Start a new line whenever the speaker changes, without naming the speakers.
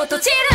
を閉じる